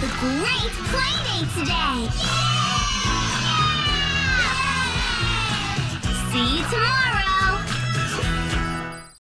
with a great playdate today! Yeah! Yeah! See you tomorrow.